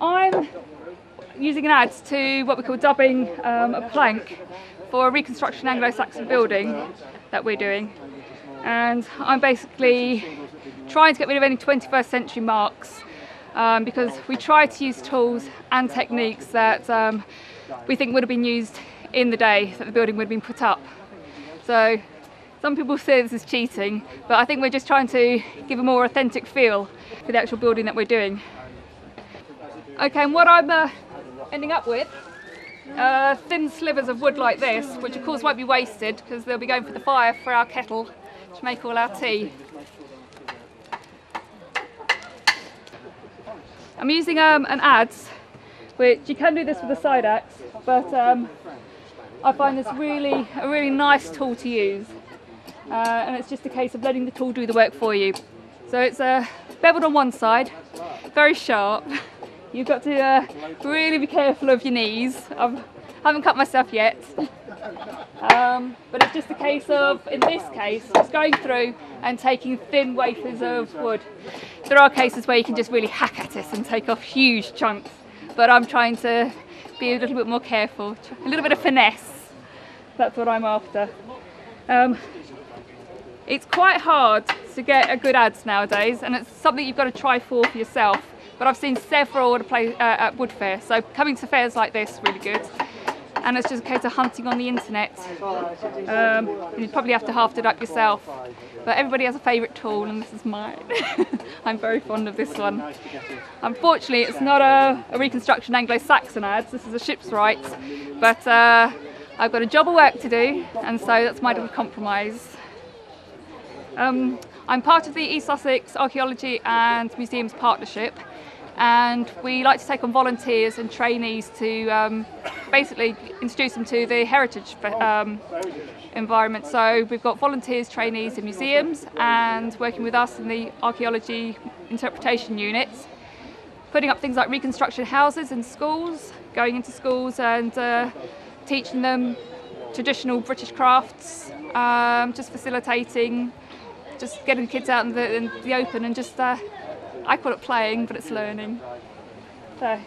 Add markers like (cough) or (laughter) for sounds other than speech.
I'm using an adze to what we call dubbing um, a plank for a reconstruction Anglo-Saxon building that we're doing. And I'm basically trying to get rid of any 21st century marks um, because we try to use tools and techniques that um, we think would have been used in the day that the building would have been put up. So some people say this is cheating, but I think we're just trying to give a more authentic feel for the actual building that we're doing. Okay, and what I'm uh, ending up with uh, thin slivers of wood like this, which of course won't be wasted because they'll be going for the fire for our kettle to make all our tea. I'm using um, an adze, which you can do this with a side axe, but um, I find this really a really nice tool to use, uh, and it's just a case of letting the tool do the work for you. So it's uh, beveled on one side, very sharp. (laughs) You've got to uh, really be careful of your knees. I haven't cut myself yet. Um, but it's just a case of, in this case, just going through and taking thin wafers of wood. There are cases where you can just really hack at it and take off huge chunks, but I'm trying to be a little bit more careful, a little bit of finesse. That's what I'm after. Um, it's quite hard to get a good adze nowadays, and it's something you've got to try for for yourself but I've seen several at, play, uh, at Wood Fair, so coming to fairs like this really good. And it's just a case of hunting on the internet. Um, you probably have to haft it up yourself. But everybody has a favourite tool and this is mine. (laughs) I'm very fond of this one. Unfortunately it's not a, a reconstruction Anglo-Saxon adze, this is a ship's wright. But uh, I've got a job of work to do and so that's my little compromise. Um, I'm part of the East Sussex Archaeology and Museums Partnership and we like to take on volunteers and trainees to um, basically introduce them to the heritage um, environment. So we've got volunteers, trainees in museums and working with us in the archaeology interpretation units, putting up things like reconstruction houses in schools, going into schools and uh, teaching them traditional British crafts, um, just facilitating, just getting kids out in the, in the open and just uh, I call it playing, but it's learning. So.